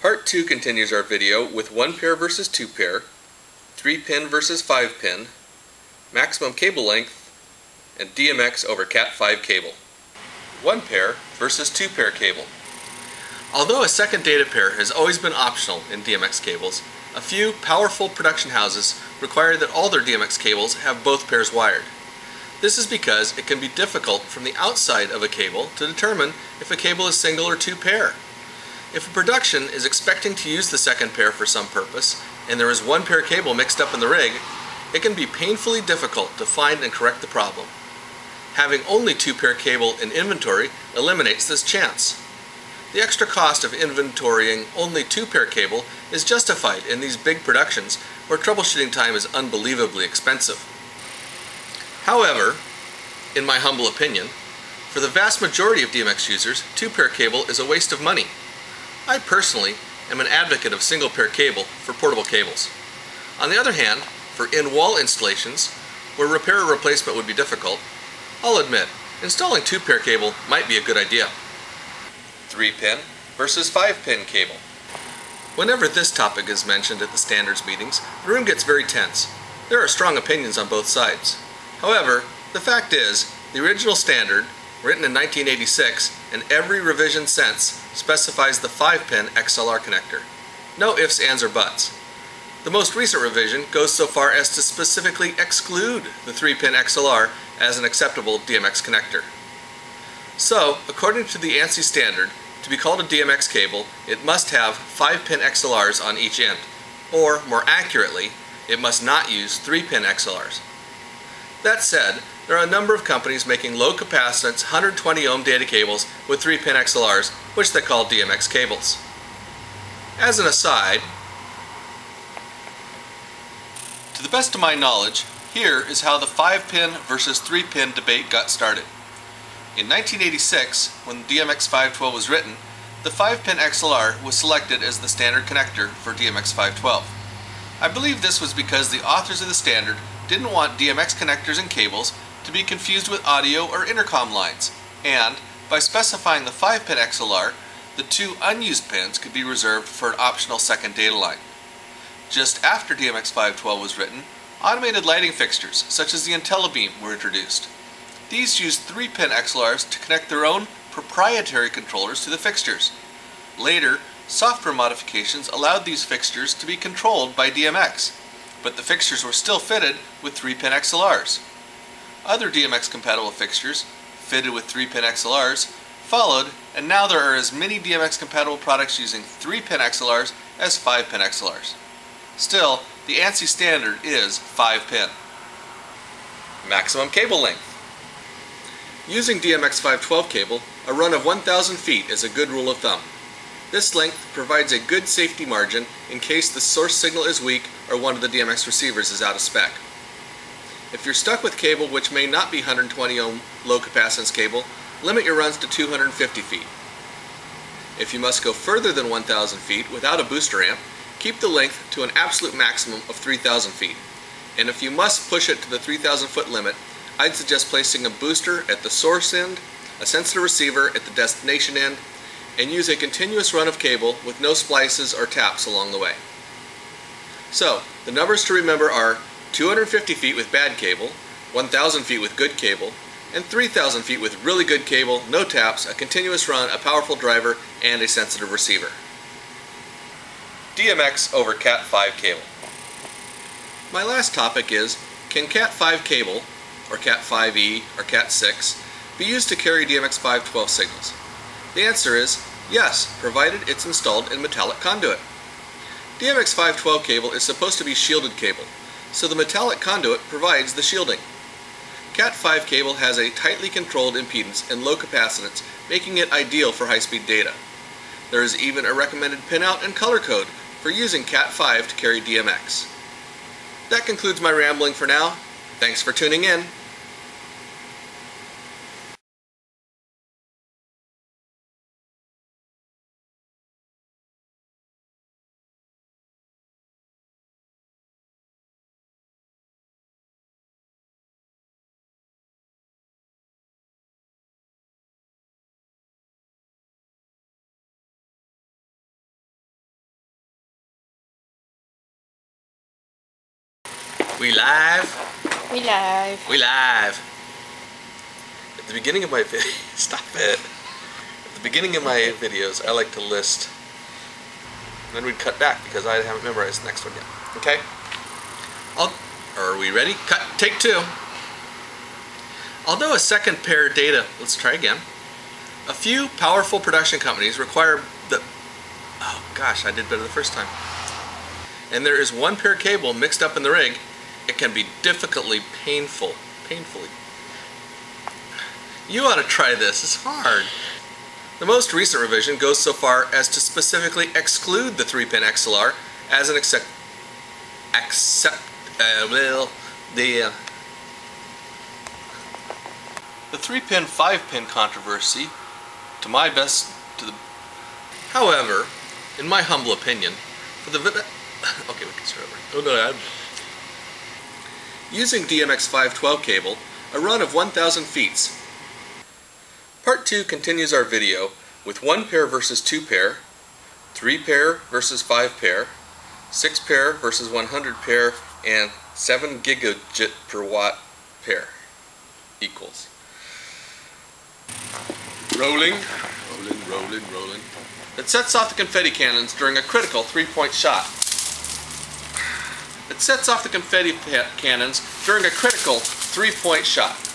Part 2 continues our video with 1 pair versus 2 pair, 3 pin versus 5 pin, maximum cable length, and DMX over Cat5 cable. 1 pair versus 2 pair cable. Although a second data pair has always been optional in DMX cables, a few powerful production houses require that all their DMX cables have both pairs wired. This is because it can be difficult from the outside of a cable to determine if a cable is single or two pair. If a production is expecting to use the second pair for some purpose, and there is one pair cable mixed up in the rig, it can be painfully difficult to find and correct the problem. Having only two pair cable in inventory eliminates this chance. The extra cost of inventorying only two pair cable is justified in these big productions where troubleshooting time is unbelievably expensive. However, in my humble opinion, for the vast majority of DMX users, two-pair cable is a waste of money. I personally am an advocate of single-pair cable for portable cables. On the other hand, for in-wall installations, where repair or replacement would be difficult, I'll admit, installing two-pair cable might be a good idea. 3-pin versus 5-pin cable. Whenever this topic is mentioned at the standards meetings, the room gets very tense. There are strong opinions on both sides. However, the fact is, the original standard, written in 1986, and every revision since, specifies the 5-pin XLR connector. No ifs, ands, or buts. The most recent revision goes so far as to specifically exclude the 3-pin XLR as an acceptable DMX connector. So, according to the ANSI standard, to be called a DMX cable, it must have 5-pin XLRs on each end. Or, more accurately, it must not use 3-pin XLRs. That said, there are a number of companies making low capacitance 120 ohm data cables with 3 pin XLRs, which they call DMX cables. As an aside, to the best of my knowledge, here is how the 5 pin versus 3 pin debate got started. In 1986, when DMX 512 was written, the 5 pin XLR was selected as the standard connector for DMX 512. I believe this was because the authors of the standard didn't want DMX connectors and cables to be confused with audio or intercom lines, and by specifying the 5-pin XLR, the two unused pins could be reserved for an optional second data line. Just after DMX 512 was written, automated lighting fixtures, such as the Intellabeam, were introduced. These used 3-pin XLRs to connect their own proprietary controllers to the fixtures. Later, software modifications allowed these fixtures to be controlled by DMX, but the fixtures were still fitted with 3-pin XLRs. Other DMX compatible fixtures, fitted with 3-pin XLRs, followed, and now there are as many DMX compatible products using 3-pin XLRs as 5-pin XLRs. Still, the ANSI standard is 5-pin. Maximum cable length. Using DMX 512 cable, a run of 1,000 feet is a good rule of thumb. This length provides a good safety margin in case the source signal is weak or one of the DMX receivers is out of spec. If you're stuck with cable which may not be 120 ohm low capacitance cable, limit your runs to 250 feet. If you must go further than 1,000 feet without a booster amp, keep the length to an absolute maximum of 3,000 feet. And if you must push it to the 3,000 foot limit, I'd suggest placing a booster at the source end, a sensitive receiver at the destination end, and use a continuous run of cable with no splices or taps along the way. So, the numbers to remember are 250 feet with bad cable, 1,000 feet with good cable, and 3,000 feet with really good cable, no taps, a continuous run, a powerful driver, and a sensitive receiver. DMX over Cat5 cable. My last topic is, can Cat5 cable, or Cat5e, or Cat6, be used to carry DMX 512 signals? The answer is yes, provided it's installed in metallic conduit. DMX 512 cable is supposed to be shielded cable, so the metallic conduit provides the shielding. Cat5 cable has a tightly controlled impedance and low capacitance, making it ideal for high-speed data. There is even a recommended pinout and color code for using Cat5 to carry DMX. That concludes my rambling for now. Thanks for tuning in. We live. We live. We live. At the beginning of my video, stop it. At the beginning of my videos, I like to list. And then we'd cut back because I haven't memorized the next one yet. Okay? I'll, are we ready? Cut. Take two. Although a second pair of data, let's try again. A few powerful production companies require the. Oh gosh, I did better the first time. And there is one pair of cable mixed up in the rig. It can be difficultly painful. Painfully. You ought to try this. It's hard. The most recent revision goes so far as to specifically exclude the 3-pin XLR as an accept, accept uh, well, the uh, the 3-pin 5-pin controversy to my best to the however in my humble opinion for the okay we can start over using DMX 512 cable a run of 1000 feet Part 2 continues our video with 1 pair versus 2 pair, 3 pair versus 5 pair, 6 pair versus 100 pair, and 7 gigajit per watt pair equals. Rolling, rolling, rolling, rolling. It sets off the confetti cannons during a critical three-point shot. It sets off the confetti cannons during a critical three-point shot.